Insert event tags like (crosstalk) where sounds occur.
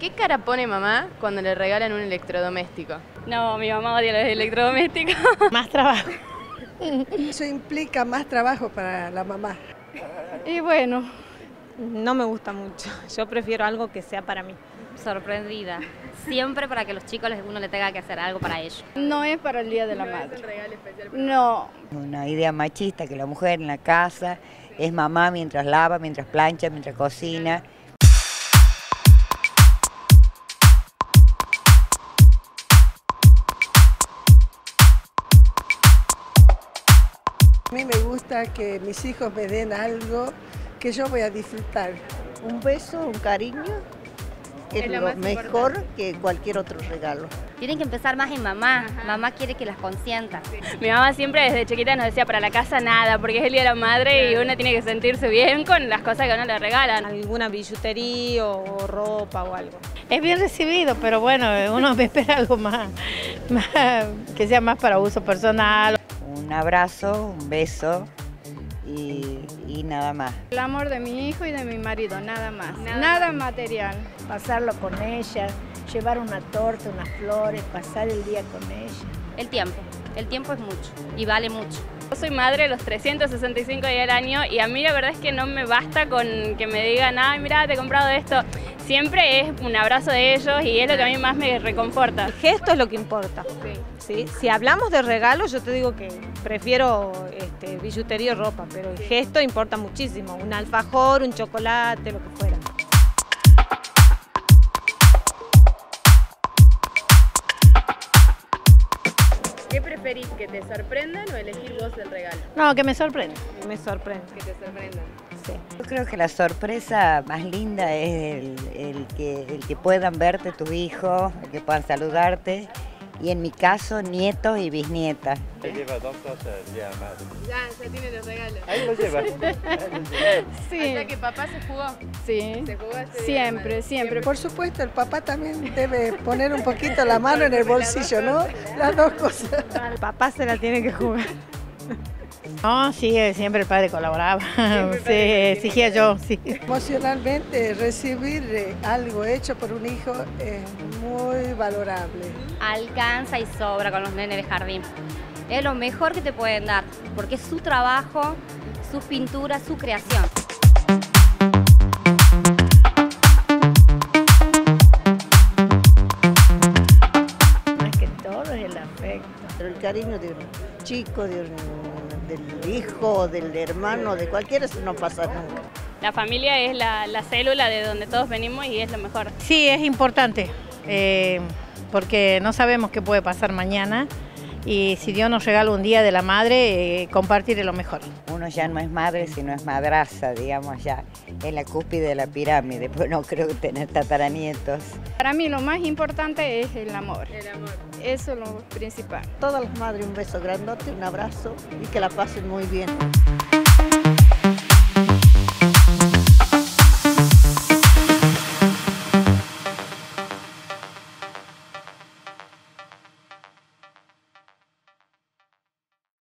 ¿Qué cara pone mamá cuando le regalan un electrodoméstico? No, mi mamá odia los electrodomésticos. (laughs) Más trabajo. Eso implica más trabajo para la mamá. Y bueno, no me gusta mucho. Yo prefiero algo que sea para mí. Sorprendida. Siempre para que los chicos uno le tenga que hacer algo para ellos. No es para el Día de la ¿No Madre. es un regalo especial para No, Una idea machista que la mujer en la casa es mamá mientras lava, mientras plancha, mientras cocina. A mí me gusta que mis hijos me den algo que yo voy a disfrutar. Un beso, un cariño, Es es lo mejor que cualquier otro regalo. Tienen que empezar más en mamá. Mamá quiere que las consienta. Mi mamá siempre desde chiquita nos decía para la casa nada, porque es el día de la madre y uno tiene que sentirse bien con las cosas que a uno le regalan. alguna billutería o ropa o algo. Es bien recibido, pero bueno, uno me (laughs) espera algo más, más que sea más para uso personal. Un abrazo, un beso y, y nada más. El amor de mi hijo y de mi marido, nada más. Nada, material. pasarlo con ella, llevar una torta, unas flores, pasar el día con ella. El tiempo. El tiempo es mucho y vale mucho. Yo soy madre los 365 días del año y a mí la verdad es que no me basta con que me digan, ay, mira, te he comprado esto. Siempre es un abrazo de ellos y es lo que a mí más me reconforta. El gesto es lo que importa. ¿sí? Si hablamos de regalos, yo te digo que prefiero este, billutería o ropa, pero el gesto importa muchísimo. Un alfajor, un chocolate, lo que fuera. ¿Qué preferís, que te sorprendan o elegir vos el regalo? No, que me sorprende. Me sorprende. Que te sorprendan. Sí. Yo creo que la sorpresa más linda es el, el que, el que puedan verte tus hijos, el que puedan saludarte y en mi caso nietos y bisnietas. Se lleva dos cosas la madre. Ya, ya tiene los regalos. Ahí lo lleva. Sí, O sea que papá se jugó. sí. Se jugó este Siempre, madre. siempre. Por supuesto, el papá también debe poner un poquito la mano en el bolsillo, ¿no? Las dos cosas. El papá se la tiene que jugar. No, sí, eh, siempre el padre colaboraba. (laughs) Sí, exigía yo, sí. Emocionalmente, recibir eh, algo hecho por un hijo es muy valorable. Alcanza y sobra con los nenes de jardín. Es lo mejor que te pueden dar, porque es su trabajo, sus pinturas, su creación. Pero el cariño de un chico, de un- del hijo, del hermano, de cualquiera, eso no pasa nunca. La familia es la, la célula de donde todos venimos y es lo mejor. Sí, es importante, eh, porque no sabemos qué puede pasar mañana y si Dios nos regala un día de la madre, eh, compartir lo mejor. Uno ya no es madre, sino es madraza, digamos ya, en la cúspide de la pirámide, (laughs) pues no creo tener tataranietos. Para mí lo más importante es el amor, El amor. eso es lo principal. Todas las madres un beso grandote, un abrazo y que la pasen muy bien.